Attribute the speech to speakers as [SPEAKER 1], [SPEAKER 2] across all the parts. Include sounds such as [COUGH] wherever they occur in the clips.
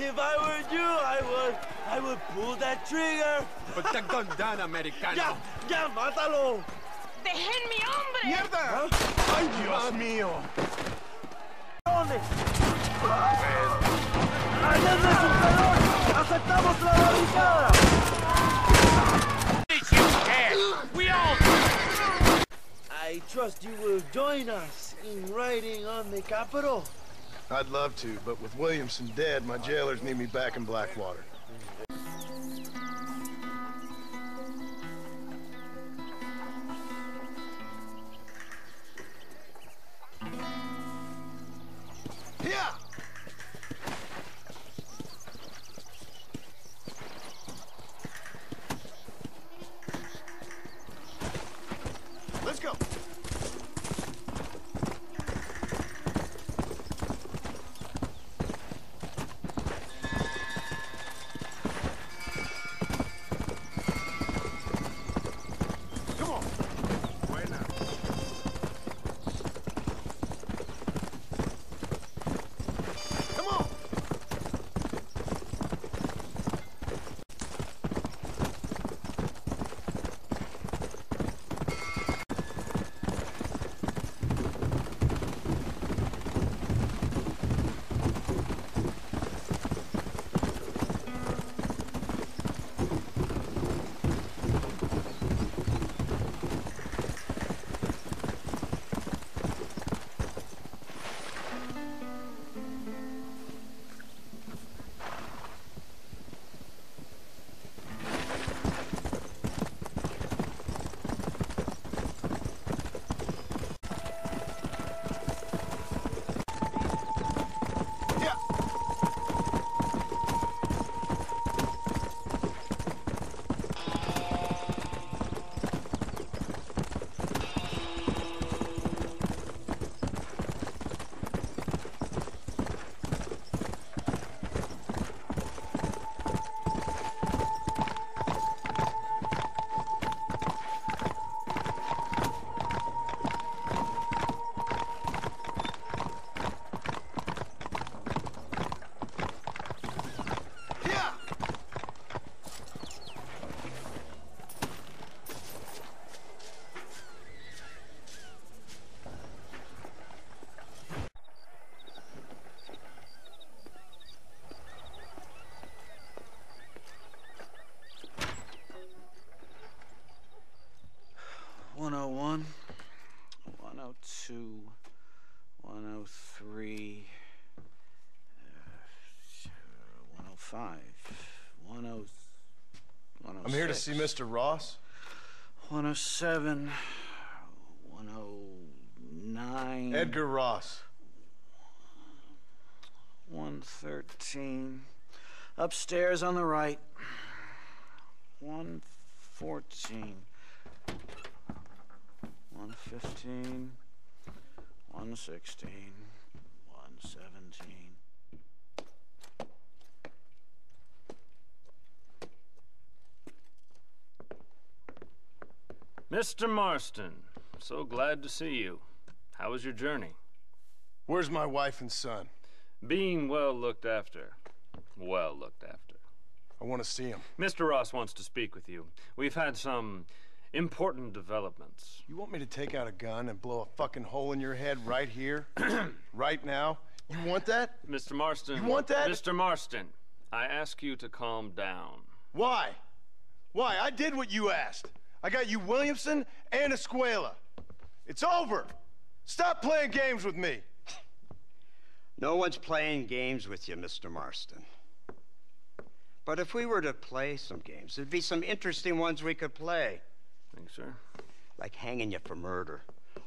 [SPEAKER 1] If I were you, I would, I would pull that trigger.
[SPEAKER 2] Put the gun down, Americano.
[SPEAKER 1] Ya, ya, mátalo.
[SPEAKER 3] ¡Déjenme, hombre!
[SPEAKER 2] ¡Mierda! ¿Ah?
[SPEAKER 1] Ay, Dios ah. mío. ¿Dónde? ¡Allá es su calor! ¡Aceptamos la barricada!
[SPEAKER 3] We all
[SPEAKER 1] I trust you will join us in riding on the Capitol.
[SPEAKER 4] I'd love to, but with Williamson dead, my jailers need me back in Blackwater. To see Mr. Ross.
[SPEAKER 5] 107, 109,
[SPEAKER 4] Edgar Ross.
[SPEAKER 5] 113. Upstairs on the right. 114. 115. 116. 117.
[SPEAKER 6] Mr. Marston, so glad to see you. How was your journey?
[SPEAKER 4] Where's my wife and son?
[SPEAKER 6] Being well looked after. Well looked after.
[SPEAKER 4] I want to see him.
[SPEAKER 6] Mr. Ross wants to speak with you. We've had some important developments.
[SPEAKER 4] You want me to take out a gun and blow a fucking hole in your head right here? [CLEARS THROAT] right now? You want that?
[SPEAKER 6] Mr. Marston.
[SPEAKER 4] You want that?
[SPEAKER 6] Mr. Marston, I ask you to calm down.
[SPEAKER 4] Why? Why? I did what you asked. I got you Williamson and Escuella. It's over. Stop playing games with me.
[SPEAKER 7] No one's playing games with you, Mr. Marston. But if we were to play some games, there'd be some interesting ones we could play,
[SPEAKER 6] Thanks, sir.
[SPEAKER 7] like hanging you for murder,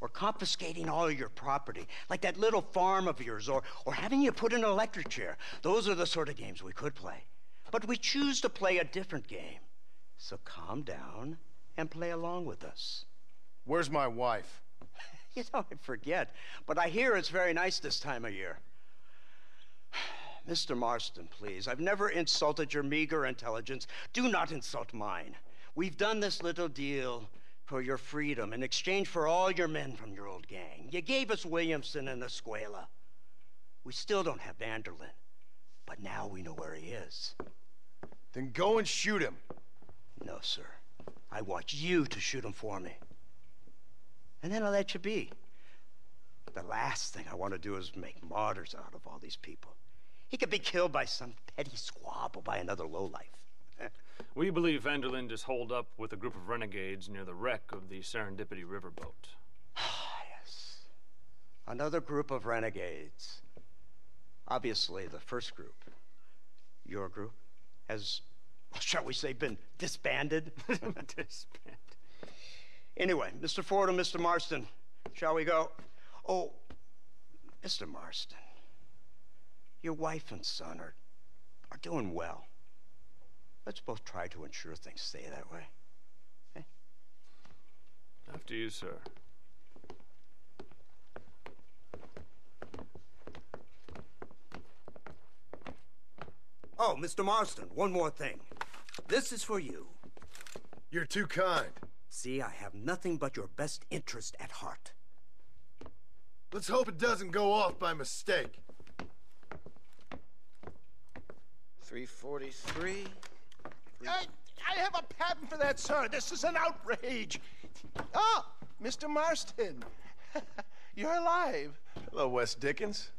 [SPEAKER 7] or confiscating all your property, like that little farm of yours, or, or having you put in an electric chair. Those are the sort of games we could play. But we choose to play a different game. So calm down and play along with us.
[SPEAKER 4] Where's my wife? [LAUGHS]
[SPEAKER 7] You know, I forget, but I hear it's very nice this time of year. [SIGHS] Mr. Marston, please. I've never insulted your meager intelligence. Do not insult mine. We've done this little deal for your freedom in exchange for all your men from your old gang. You gave us Williamson and Escuella. We still don't have van der Linde. But now we know where he is.
[SPEAKER 4] Then go and shoot him.
[SPEAKER 7] No, sir. I want you to shoot him for me. And then I'll let you be. The last thing I want to do is make martyrs out of all these people. He could be killed by some petty squabble by another lowlife. [LAUGHS]
[SPEAKER 6] We believe van der Linde is holed up with a group of renegades near the wreck of the Serendipity riverboat. [SIGHS]
[SPEAKER 7] Ah, yes. Another group of renegades. Obviously, the first group, your group, has, shall we say, been disbanded. [LAUGHS]
[SPEAKER 6] Disband.
[SPEAKER 7] anyway, Mr. Ford and Mr. Marston, shall we go? Oh, Mr. Marston, your wife and son are, are doing well. Let's both try to ensure things stay that way.
[SPEAKER 6] After you, sir.
[SPEAKER 7] Oh, Mr. Marston, one more thing. This is for you.
[SPEAKER 4] You're too kind.
[SPEAKER 7] See, I have nothing but your best interest at heart.
[SPEAKER 4] Let's hope it doesn't go off by mistake.
[SPEAKER 5] 343.
[SPEAKER 8] I, I have a patent for that, sir. This is an outrage. Ah, Mr. Marston. [LAUGHS] You're alive.
[SPEAKER 4] Hello, West Dickens.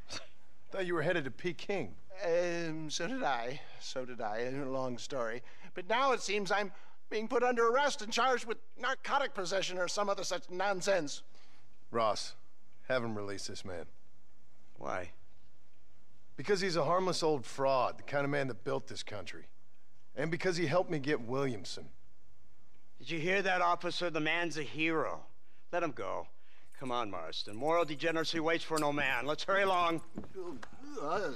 [SPEAKER 4] Thought you were headed to Peking.
[SPEAKER 8] Um, so did I. So did I. A long story. But now it seems I'm being put under arrest and charged with narcotic possession or some other such nonsense.
[SPEAKER 4] Ross, have him release this man.
[SPEAKER 7] Why?
[SPEAKER 4] Because he's a harmless old fraud, the kind of man that built this country. And because he helped me get Williamson.
[SPEAKER 7] Did you hear that, officer? The man's a hero. Let him go. Come on, Marston. Moral degeneracy waits for no man. Let's hurry along. [LAUGHS]
[SPEAKER 5] Uh, uh, uh,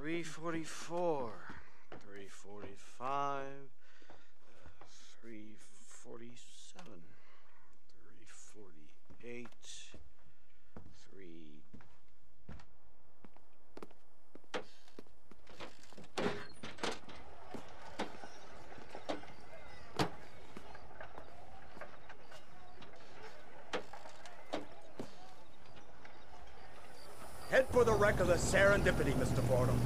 [SPEAKER 5] 344. 345. 347. 348. 3.
[SPEAKER 7] Head for the of the Serendipity, Mr. Fordham.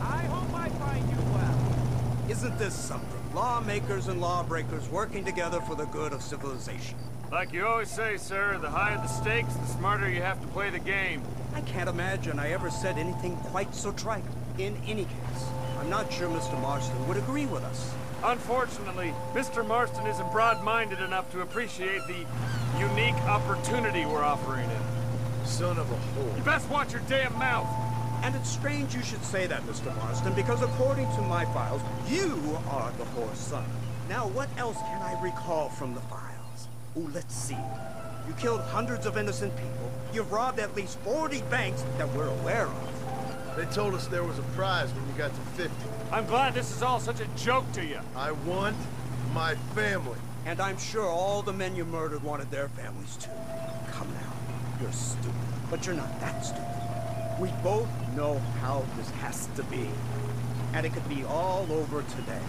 [SPEAKER 3] I hope I find you well.
[SPEAKER 7] Isn't this something? Lawmakers and lawbreakers working together for the good of civilization.
[SPEAKER 6] Like you always say, sir, the higher the stakes, the smarter you have to play the game.
[SPEAKER 7] I can't imagine I ever said anything quite so trite. In any case, I'm not sure Mr. Marston would agree with us.
[SPEAKER 6] Unfortunately, Mr. Marston isn't broad-minded enough to appreciate the unique opportunity we're offering him.
[SPEAKER 4] Son of a whore.
[SPEAKER 6] You best watch your damn mouth.
[SPEAKER 7] And it's strange you should say that, Mr. Marston, because according to my files, you are the whore's son. Now, what else can I recall from the files? Oh, let's see. You killed hundreds of innocent people. You've robbed at least 40 banks that we're aware of.
[SPEAKER 4] They told us there was a prize when you got to 50.
[SPEAKER 6] I'm glad this is all such a joke to you.
[SPEAKER 4] I want my family.
[SPEAKER 7] And I'm sure all the men you murdered wanted their families too. Come now, you're stupid, but you're not that stupid. We both know how this has to be. And it could be all over today.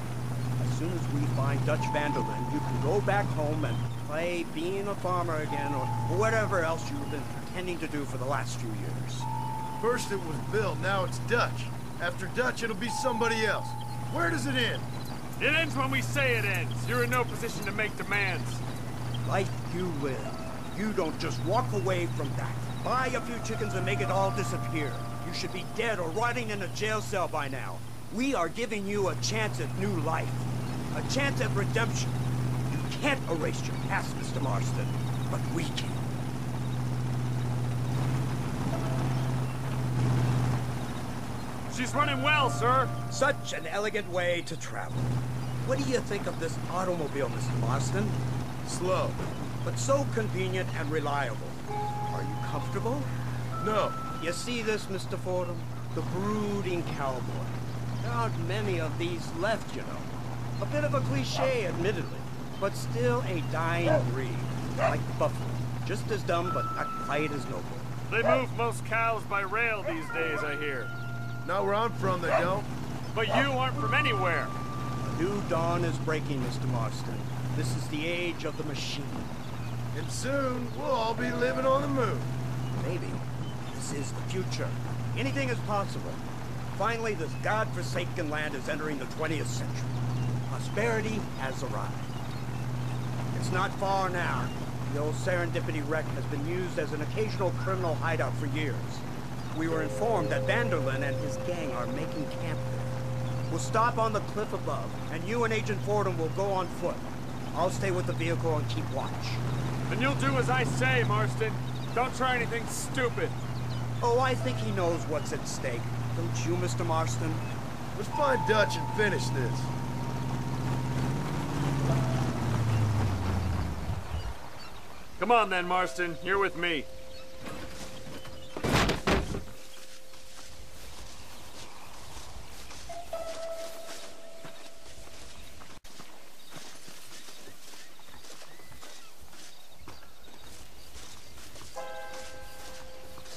[SPEAKER 7] As soon as we find Dutch van der Linde, you can go back home and play being a farmer again or whatever else you've been pretending to do for the last few years.
[SPEAKER 4] First it was Bill, now it's Dutch. After Dutch, it'll be somebody else. Where does it end?
[SPEAKER 6] It ends when we say it ends. You're in no position to make demands.
[SPEAKER 7] Life you live. You don't just walk away from that. Buy a few chickens and make it all disappear. You should be dead or rotting in a jail cell by now. We are giving you a chance at new life. A chance at redemption. You can't erase your past, Mr. Marston, but we can.
[SPEAKER 6] She's running well, sir.
[SPEAKER 7] Such an elegant way to travel. What do you think of this automobile, Mr. Marston?
[SPEAKER 4] Slow.
[SPEAKER 7] But so convenient and reliable. Are you comfortable?
[SPEAKER 4] No.
[SPEAKER 7] You see this, Mr. Fordham? The brooding cowboy. There aren't many of these left, you know. A bit of a cliche, admittedly, but still a dying breed. Like buffalo. Just as dumb, but not quite as noble.
[SPEAKER 6] They move most cows by rail these days, I hear.
[SPEAKER 4] Not where I'm from, they don't.
[SPEAKER 6] But you aren't from anywhere.
[SPEAKER 7] A new dawn is breaking, Mr. Marston. This is the age of the machine.
[SPEAKER 4] And soon, we'll all be living on the moon.
[SPEAKER 7] Maybe. This is the future. Anything is possible. Finally, this god-forsaken land is entering the 20th century. Prosperity has arrived. It's not far now. The old Serendipity wreck has been used as an occasional criminal hideout for years. We were informed that van der Linde and his gang are making camp there. We'll stop on the cliff above, and you and Agent Fordham will go on foot. I'll stay with the vehicle and keep watch.
[SPEAKER 6] Then you'll do as I say, Marston. Don't try anything stupid.
[SPEAKER 7] Oh, I think he knows what's at stake. Don't you, Mr. Marston?
[SPEAKER 4] Let's find Dutch and finish this.
[SPEAKER 6] Come on then, Marston. You're with me.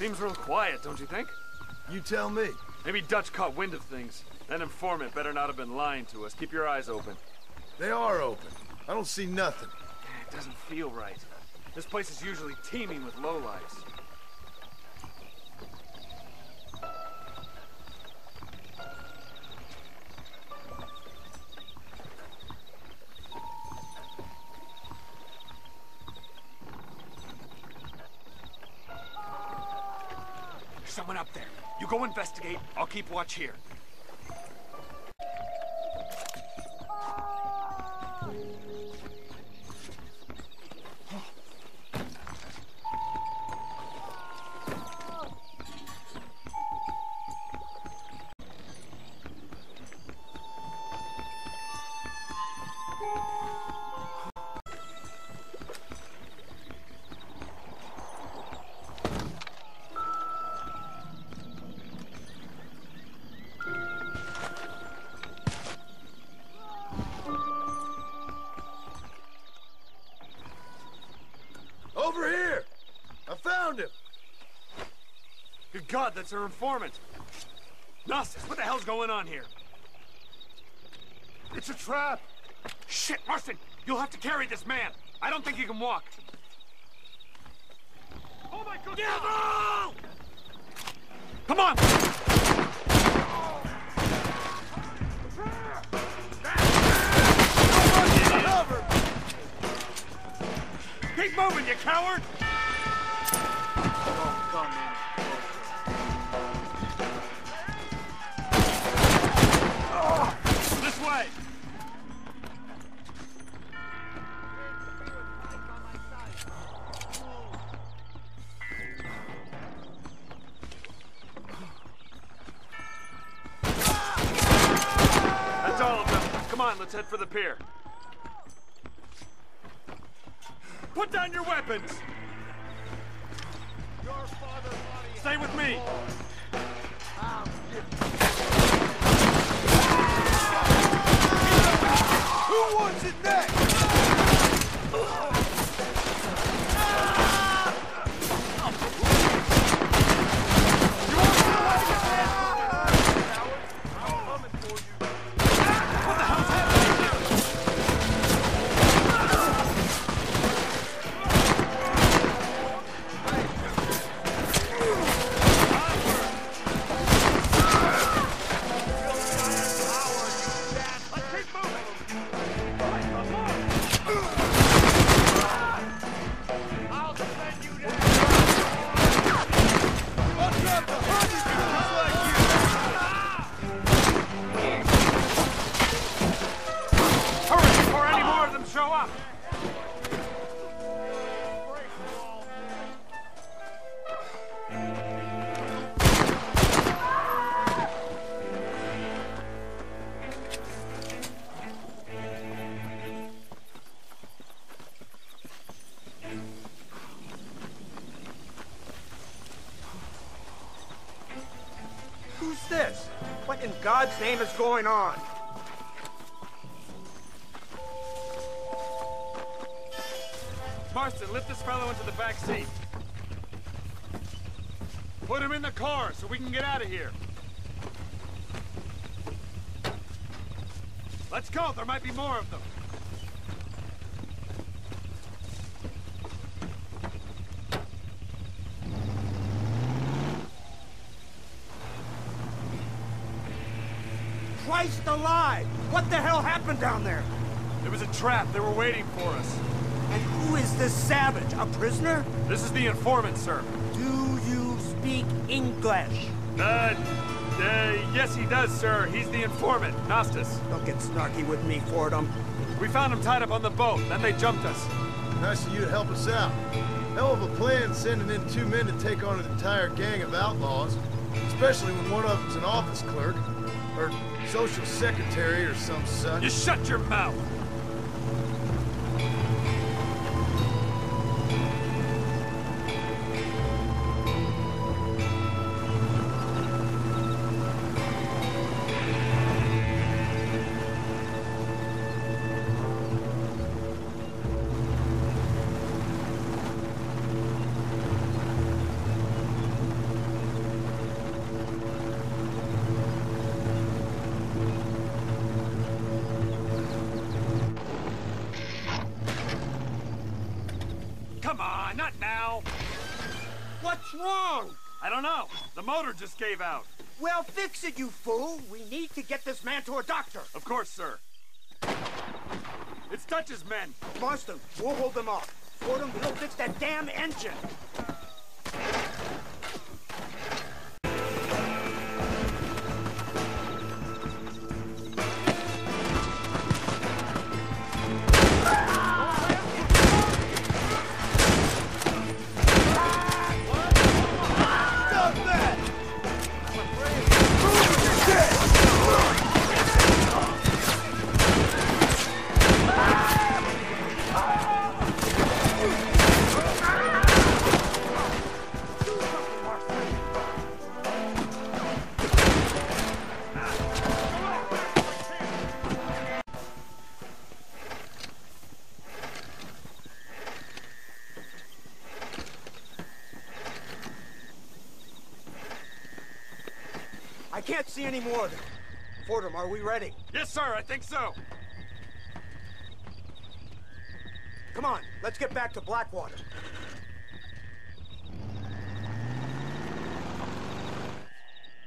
[SPEAKER 6] Seems real quiet, don't you think?
[SPEAKER 4] You tell me.
[SPEAKER 6] Maybe Dutch caught wind of things. That informant better not have been lying to us. Keep your eyes open.
[SPEAKER 4] They are open. I don't see nothing.
[SPEAKER 6] It doesn't feel right. This place is usually teeming with lowlifes. Up there. You go investigate. I'll keep watch here. God, that's our informant. Nastas, what the hell's going on here?
[SPEAKER 4] It's a trap!
[SPEAKER 6] Shit, Marston! You'll have to carry this man. I don't think he can walk. Oh my God! Devil! Come on! Keep moving, you coward! For the pier. Put down your weapons! Stay with me!
[SPEAKER 4] Who wants it next?
[SPEAKER 7] Going on?
[SPEAKER 6] Marston, lift this fellow into the back seat. Put him in the car so we can get out of here. Let's go. There might be more of them.
[SPEAKER 7] Christ alive! What the hell happened down there?
[SPEAKER 6] It was a trap. They were waiting for us.
[SPEAKER 7] And who is this savage? A prisoner?
[SPEAKER 6] This is the informant, sir.
[SPEAKER 7] Do you speak English?
[SPEAKER 6] Uh, uh, yes he does, sir. He's the informant, Nastas.
[SPEAKER 7] Don't get snarky with me, Fordham.
[SPEAKER 6] We found him tied up on the boat, then they jumped us.
[SPEAKER 4] Nice of you to help us out. Hell of a plan sending in two men to take on an entire gang of outlaws. Especially when one of them's an office clerk. Or social secretary or some such.
[SPEAKER 6] You shut your mouth! Not now.
[SPEAKER 7] What's wrong?
[SPEAKER 6] I don't know. The motor just gave out.
[SPEAKER 7] Well, fix it, you fool. We need to get this man to a doctor.
[SPEAKER 6] Of course, sir. It's Dutch's men.
[SPEAKER 7] Marston, we'll hold them off. Fordham, we'll fix that damn engine. Can't see any more of them. Fordham, are we ready?
[SPEAKER 6] Yes, sir, I think so.
[SPEAKER 7] Come on, let's get back to Blackwater.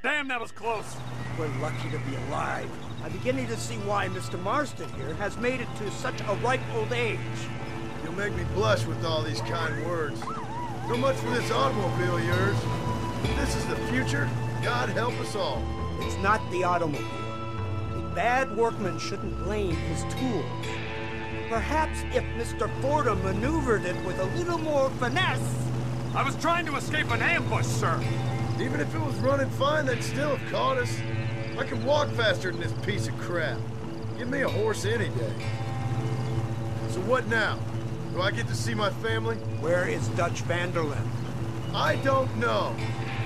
[SPEAKER 6] Damn, that was close.
[SPEAKER 7] We're lucky to be alive. I'm beginning to see why Mr. Marston here has made it to such a ripe old age.
[SPEAKER 4] You'll make me blush with all these kind words. So much for this automobile of yours. This is the future, God help us all.
[SPEAKER 7] It's not the automobile. A bad workman shouldn't blame his tools. Perhaps if Mr. Fordham maneuvered it with a little more finesse.
[SPEAKER 6] I was trying to escape an ambush, sir.
[SPEAKER 4] Even if it was running fine, they'd still have caught us. I can walk faster than this piece of crap. Give me a horse any day. So what now? Do I get to see my family?
[SPEAKER 7] Where is Dutch van der Linde?
[SPEAKER 4] I don't know.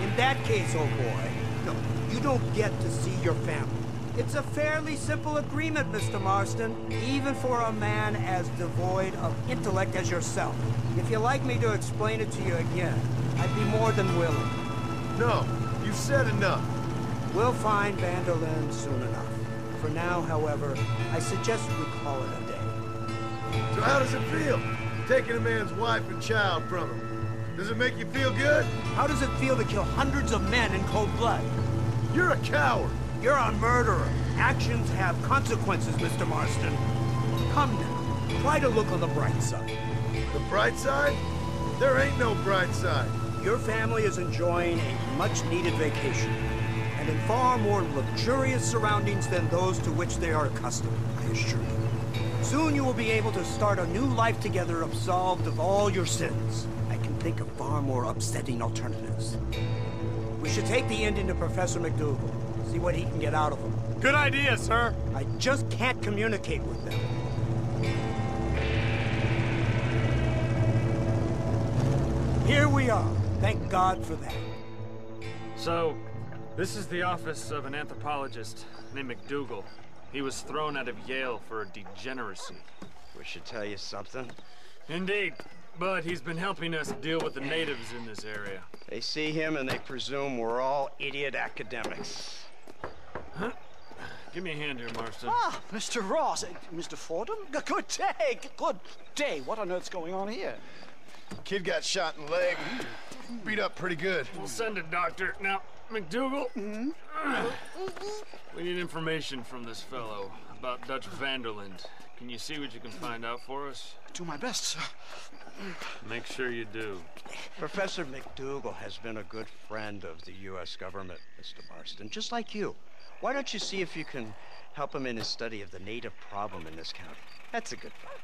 [SPEAKER 7] In that case, old boy, no, you don't get to see your family. It's a fairly simple agreement, Mr. Marston, even for a man as devoid of intellect as yourself. If you'd like me to explain it to you again, I'd be more than willing.
[SPEAKER 4] No, you've said enough.
[SPEAKER 7] We'll find van der Linde soon enough. For now, however, I suggest we call it a day.
[SPEAKER 4] So how does it feel, taking a man's wife and child from him? Does it make you feel good?
[SPEAKER 7] How does it feel to kill hundreds of men in cold blood?
[SPEAKER 4] You're a coward.
[SPEAKER 7] You're a murderer. Actions have consequences, Mr. Marston. Come now, try to look on the bright side.
[SPEAKER 4] The bright side? There ain't no bright side.
[SPEAKER 7] Your family is enjoying a much-needed vacation, and in far more luxurious surroundings than those to which they are accustomed, I assure you. Soon you will be able to start a new life together absolved of all your sins. I can think of far more upsetting alternatives. We should take the Indian to Professor MacDougal, see what he can get out of him.
[SPEAKER 6] Good idea, sir.
[SPEAKER 7] I just can't communicate with them. Here we are. Thank God for that.
[SPEAKER 6] So, this is the office of an anthropologist named MacDougal. He was thrown out of Yale for a degeneracy.
[SPEAKER 9] We should tell you something.
[SPEAKER 6] Indeed. But he's been helping us deal with the natives in this area.
[SPEAKER 9] They see him and they presume we're all idiot academics. Huh?
[SPEAKER 6] Give me a hand here, Marston.
[SPEAKER 5] Ah, Mr. Ross. Uh, Mr. Fordham? [LAUGHS] Good day. Good day. What on earth's going on here?
[SPEAKER 4] Kid got shot in the leg. Beat up pretty good.
[SPEAKER 6] We'll send a doctor. Now, MacDougal, We need information from this fellow about Dutch van der Linde. Can you see what you can find out for us?
[SPEAKER 10] Do my best, sir.
[SPEAKER 6] Make sure you do.
[SPEAKER 7] Professor MacDougal has been a good friend of the U.S. government, Mr. Marston, just like you. Why don't you see if you can help him in his study of the native problem in this county? That's a good friend.